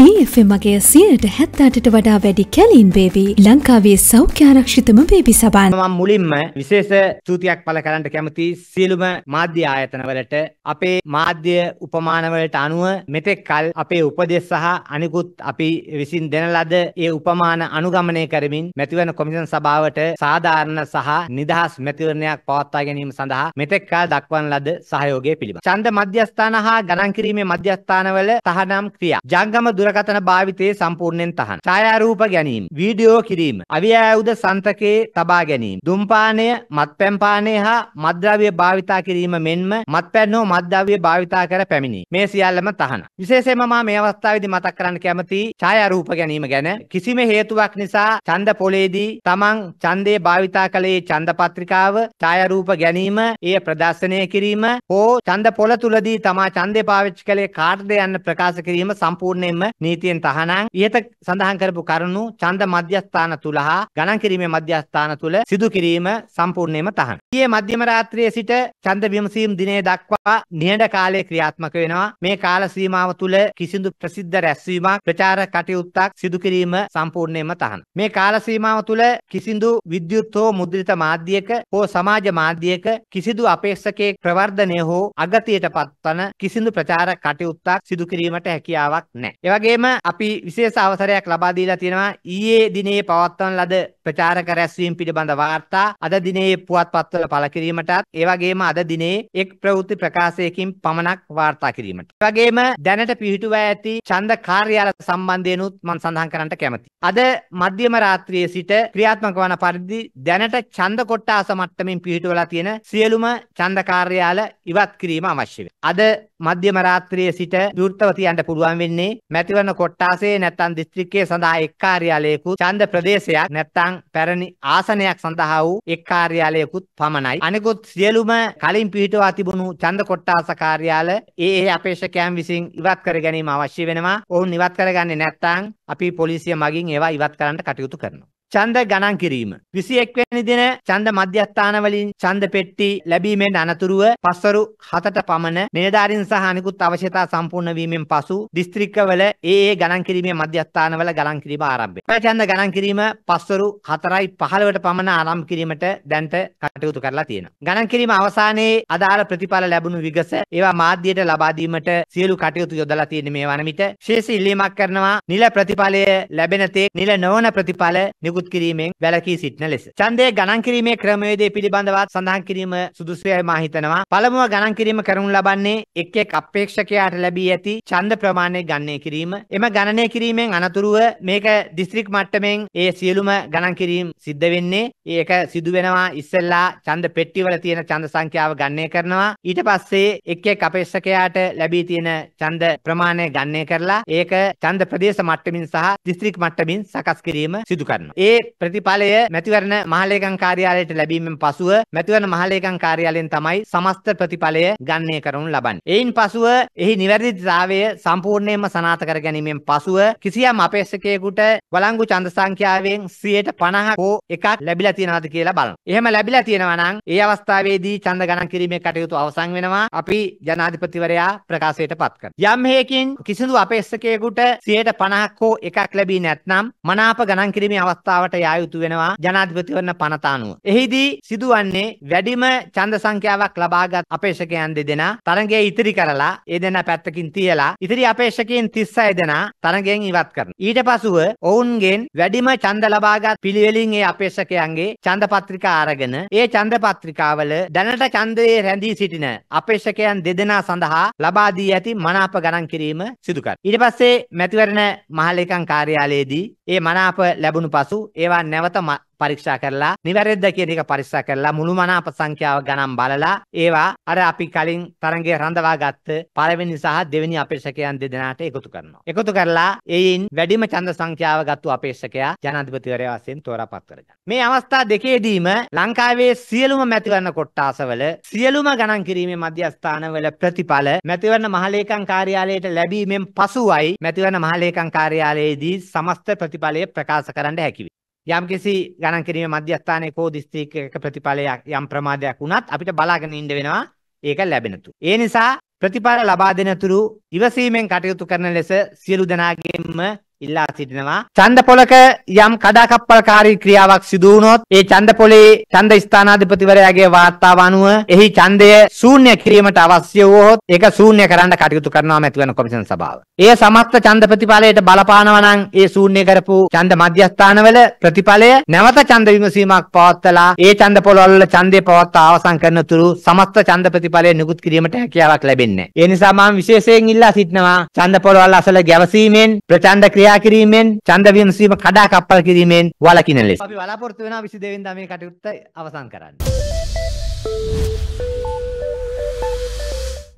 TFM මගේ සියයට හැත්තාටට වඩා වැඩි කැලින් බේබි ලංකාවේ සෞඛ්‍යාරක්ෂිතම බේබි සබන් මම මුලින්ම විශේෂ ස්තුතියක් පළ කරන්න කැමති සියලුම මාධ්‍ය ආයතනවලට අපේ මාධ්‍ය උපමානවලට අනුව මෙතෙක් කල් අපේ උපදෙස් සහ අනිකුත් අපි විසින් දෙන ලද ඒ උපමාන අනුගමනය කරමින් මැතිවරණ කොමිෂන් සභාවට සාධාරණ සහ නිදහස් මැතිවරණයක් පවත්වා ගැනීම සඳහා මෙතෙක් කල් දක්වන ලද සහයෝගය පිළිබඳ. ඡන්ද මධ්‍යස්ථාන හා ගණන් කිරීමේ මධ්‍යස්ථානවල තහනම් ක්‍රියා. ජංගම දුරකථන භාවිතයේ සම්පූර්ණයෙන් තහන. ඡායාරූප ගැනීම, වීඩියෝ කිරීම, අවියායුධ සන්තකේ තබා ගැනීම, දුම්පානය, මත්පැන් පානය හා මත්ද්‍රව්‍ය භාවිතා කිරීම මෙන්ම මත්පැන් හෝ මත්ද්‍රව්‍ය භාවිතා කර පැමිණි. මේ සියල්ලම තහන. විශේෂයෙන්ම මා මේ අවස්ථාවේදී මතක් කරන්න කැමති ඡායාරූප ගැනීම ගැන කිසිම හේතුවක් නිසා ඡන්ද පොලේදී තමන් ඡන්දේ භාවිතා කළේ ඡන්ද පත්‍රිකාව ඡායාරූප ගැනීම, එය ප්‍රදර්ශනය කිරීම හෝ ඡන්ද පොළ තුලදී තමා ඡන්දේ පාවිච්චි කළේ කාටද යන්න ප්‍රකාශ කිරීම සම්පූර්ණයෙන්ම නීතියෙන් තහනම් ඉහත සඳහන් කරපු කරුණු ඡන්ද මධ්‍යස්ථාන තුල හා ගණන් කිරීමේ මධ්‍යස්ථාන තුල සිදු කිරීම සම්පූර්ණයෙන්ම තහනම්. ඊයේ මධ්‍යම රාත්‍රියේ සිට ඡන්ද විමසීම් දිනේ දක්වා නිහඬ කාලය ක්‍රියාත්මක වෙනවා. මේ කාල සීමාව තුල කිසිදු ප්‍රසිද්ධ රැස්වීමක් ප්‍රචාර කටයුත්තක් සිදු කිරීම සම්පූර්ණයෙන්ම තහනම්. මේ කාල සීමාව තුල කිසිදු විද්‍යුත් හෝ මුද්‍රිත මාධ්‍යයක හෝ සමාජ මාධ්‍යයක කිසිදු අපේක්ෂකයෙක් ප්‍රවර්ධනය හෝ අගතියට පත්වන කිසිදු ප්‍රචාර කටයුත්තක් සිදු කිරීමට හැකියාවක් නැහැ. වගේම අපි විශේෂ අවසරයක් ලබා දීලා තියෙනවා. ඊයේ දිනේ පවත්වන ලද ප්‍රචාරක රැස්වීම පිළිබඳ වාර්තා අද දිනේ පුවත්පත්වල පළ කිරීමටත් ඒ වගේම අද දිනේ එක් ප්‍රවෘත්ති ප්‍රකාශයකින් පමණක් වාර්තා කිරීමට. ඒ වගේම දැනට පිහිටුවා ඇති ඡන්ද කාර්යාල සම්බන්ධයෙන්ුත් මම සඳහන් කරන්නට කැමතියි. අද මධ්‍යම රාත්‍රියේ සිට ක්‍රියාත්මක වන පරිදි දැනට ඡන්ද කොට්ටාස මට්ටමින් පිහිටුවලා තියෙන සියලුම ඡන්ද කාර්යාල ඉවත් කිරීම අවශ්‍ය අද මධ්‍යම රාත්‍රියේ සිට විවෘතව තියන්න පුළුවන් වෙන්නේ මැතිවරණ කොට්ටාසේ නැත්නම් දිස්ත්‍රික්කයේ සඳහා එක් කාර්යාලයකුත් ඡන්ද ප්‍රදේශයක් නැත්නම් පැරණි ආසනයක් සඳහා වූ එක් කාර්යාලයකුත් පමණයි. අනිකුත් සියලුම කලින් පිහිටවා තිබුණු ඡන්ද කොට්ටාස කාර්යාල ඒ ඒ අපේක්ෂකයන් විසින් ඉවත් කර ගැනීම අවශ්‍ය වෙනවා. ඔවුන් ඉවත් කරගන්නේ නැත්නම් අපි පොලිසිය මගින් ඒවා ඉවත් කරන්න කටයුතු කරනවා. ඡන්ද ගණන් කිරීම 21 වෙනි දින ඡන්ද මධ්‍යස්ථාන වලින් ඡන්ද පෙට්ටි ලැබීමෙන් අනතුරුව පස්වරු 7ට පමණ නිලධාරීන් සහ අනිකුත් අවශ්‍යතා සම්පූර්ණ වීමෙන් පසු දිස්ත්‍රික්කවල ඒ ඒ ගණන් කිරීමේ මධ්‍යස්ථානවල ගණන් කිරීම ආරම්භ වෙනවා. ඡන්ද ගණන් කිරීම පස්වරු 4:15ට පමණ ආරම්භ කිරීමට දැන්ට කටයුතු කරලා තියෙනවා. ගණන් කිරීම අවසානයේ අදාළ ප්‍රතිඵල ලැබුණු විගස ඒවා මාධ්‍යයට ලබා දීමට සියලු කටයුතු යොදලා තියෙන මේ වන විට ශේෂ ඉල්ලීමක් කරනවා නිල ප්‍රතිඵලය ලැබෙන තෙක් නිල නොවන ප්‍රතිඵල නිකුත් නිකුත් කිරීමෙන් වැළකී සිටින ලෙස. ඡන්දය ගණන් කිරීමේ ක්‍රමවේදය පිළිබඳවත් සඳහන් කිරීම සුදුසුයයි මා හිතනවා. පළමුව ගණන් කිරීම කරනු ලබන්නේ එක් එක් අපේක්ෂකයාට ලැබී ඇති ඡන්ද ප්‍රමාණය ගණනය කිරීම. එම ගණනය කිරීමෙන් අනතුරුව මේක දිස්ත්‍රික් මට්ටමින් ඒ සියලුම ගණන් කිරීම සිද්ධ වෙන්නේ. ඒක සිදු වෙනවා ඉස්සෙල්ලා ඡන්ද පෙට්ටිවල තියෙන ඡන්ද සංඛ්‍යාව ගණනය කරනවා. ඊට පස්සේ එක් එක් අපේක්ෂකයාට ලැබී තියෙන ඡන්ද ප්‍රමාණය ගණනය කරලා ඒක ඡන්ද ප්‍රදේශ මට්ටමින් සහ දිස්ත්‍රික් මට්ටමින් සකස් කිරීම සිදු කරනවා. ඒ ප්‍රතිඵලය මැතිවරණ මහලේකම් කාර්යාලයට ලැබීමෙන් පසුව මැතිවරණ මහලේකම් කාර්යාලයෙන් තමයි සමස්ත ප්‍රතිඵලය ගණනය කරනු ලබන්නේ. එයින් පසුව එහි නිවැරදිතාවය සම්පූර්ණයෙන්ම සනාථ කර ගැනීමෙන් පසුව කිසියම් අපේක්ෂකයෙකුට වළංගු ඡන්ද සංඛ්‍යාවෙන් 150ක් හෝ එකක් ලැබිලා තියෙනවද කියලා බලන්න. එහෙම ලැබිලා තියෙනවා නම් ඒ අවස්ථාවේදී ඡන්ද ගණන් කිරීමේ කටයුතු අවසන් වෙනවා. අපි ජනාධිපතිවරයා ප්‍රකාශයට පත් කරනවා. යම් හේකින් කිසිදු අපේක්ෂකයෙකුට 150ක් හෝ එකක් ලැබී නැත්නම් මනාප ගණන් කිරීමේ අවස්ථාව අවස්ථාවට යා යුතු වෙනවා ජනාධිපතිවරණ පනත අනුව. එහිදී සිදුවන්නේ වැඩිම ඡන්ද සංඛ්‍යාවක් ලබාගත් අපේක්ෂකයන් දෙදෙනා තරඟය ඉතිරි කරලා ඒ දෙනා පැත්තකින් තියලා ඉතිරි අපේක්ෂකයන් 36 දෙනා තරඟයෙන් ඉවත් කරනවා. ඊට පසුව ඔවුන්ගෙන් වැඩිම ඡන්ද ලබාගත් පිළිවෙලින් ඒ අපේක්ෂකයන්ගේ ඡන්ද පත්‍රිකා අරගෙන ඒ ඡන්ද පත්‍රිකාවල දැනට ඡන්දයේ රැඳී සිටින අපේක්ෂකයන් දෙදෙනා සඳහා ලබා දී ඇති මනාප ගණන් කිරීම සිදු කරනවා. ඊට පස්සේ මැතිවරණ මහලේකම් කාර්යාලයේදී ඒ මනාප ලැබුණු පසු ඒවා නැවත පරීක්ෂා කරලා නිවැරදිද කියන එක පරීක්ෂා කරලා මුළු මනාප සංඛ්‍යාව ගණන් බලලා ඒවා අර අපි කලින් තරඟය රඳවා ගත්ත පළවෙනි සහ දෙවෙනි අපේක්ෂකයන් දෙදෙනාට එකතු කරනවා. එකතු කරලා එයින් වැඩිම ඡන්ද සංඛ්‍යාව ගත්තු අපේක්ෂකයා ජනාධිපතිවරයා වශයෙන් තෝරාපත් කරගන්නවා. මේ අවස්ථා දෙකේදීම ලංකාවේ සියලුම මැතිවරණ කොට්ටාසවල සියලුම ගණන් කිරීමේ මධ්‍යස්ථානවල ප්‍රතිඵල මැතිවරණ මහලේකම් කාර්යාලයට ලැබීමෙන් පසුවයි මැතිවරණ මහලේකම් කාර්යාලයේදී සමස්ත ප්‍රතිඵලය ප්‍රකාශ කරන්න හැකියි. යම්කිසි ගණන් කිරීමේ මධ්‍යස්ථානයේ කෝ දිස්ත්‍රික්කයක ප්‍රතිඵලයක් යම් ප්‍රමාදයක් වුණත් අපිට බලාගෙන ඉන්න වෙනවා ඒක ලැබෙනතු. ඒ නිසා ප්‍රතිඵල ලබා දෙනතුරු ඉවසීමෙන් කටයුතු කරන ලෙස සියලු දෙනාගේම ඉල්ලා සිටිනවා ඡන්ද පොලක යම් කඩාකප්පල්කාරී ක්‍රියාවක් සිදු වුණොත් ඒ ඡන්ද පොලේ ඡන්ද ස්ථානාධිපතිවරයාගේ වාර්තාව අනුව එහි ඡන්දය ශූන්‍ය කිරීමට අවශ්‍ය වුවහොත් ඒක ශූන්‍ය කරන්න කටයුතු කරනවා මැතිවරණ කොමිෂන් සභාව. ඒ සමස්ත ඡන්ද ප්‍රතිඵලයට බලපානවා නම් ඒ ශූන්‍ය කරපු ඡන්ද මධ්‍යස්ථානවල ප්‍රතිඵලය නැවත ඡන්ද විමසීමක් පවත්වලා ඒ ඡන්ද පොළවල ඡන්දය පවත්වා අවසන් කරන තුරු සමස්ත ඡන්ද ප්‍රතිඵලය නිකුත් කිරීමට හැකියාවක් ලැබෙන්නේ. ඒ නිසා මම විශේෂයෙන් ඉල්ලා සිටිනවා ඡන්ද පොළවල් අසල ගැවසීමෙන් ප්‍රචණ්ඩ ක්‍රියා ක්‍රියා කිරීමෙන් ඡන්ද විමසීම කඩා කප්පල් කිරීමෙන් වළකින ලෙස. අපි බලාපොරොත්තු වෙනවා 22 වෙනිදා මේ කටයුත්ත අවසන් කරන්න.